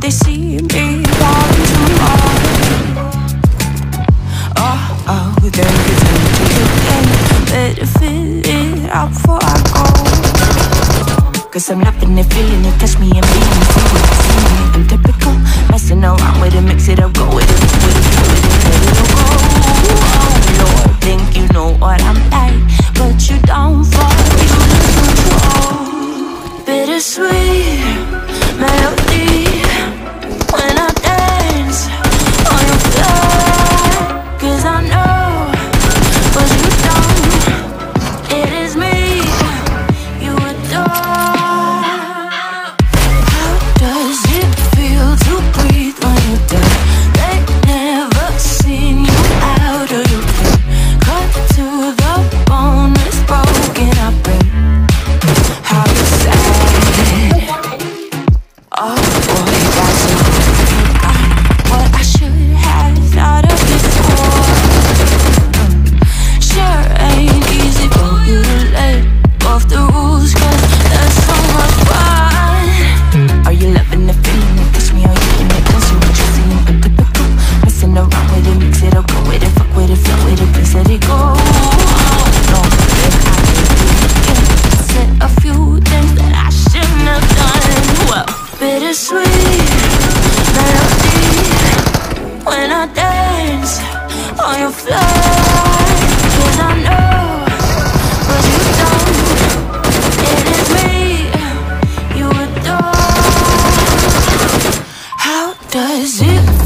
they see me walking tomorrow Oh, oh, then pretend to get in Better fill it up before I go. Cause I'm loving it, feeling it, catch me and being feeling it, feeling it. I'm typical, messing around with it, mix it up, go with it, with it, with it, let it all go oh, oh Lord, think you know what I'm like But you don't fall, you listen to Bittersweet melody Oh bittersweet melody When I dance on your floor Cause I know what you don't. It is me you adore How does it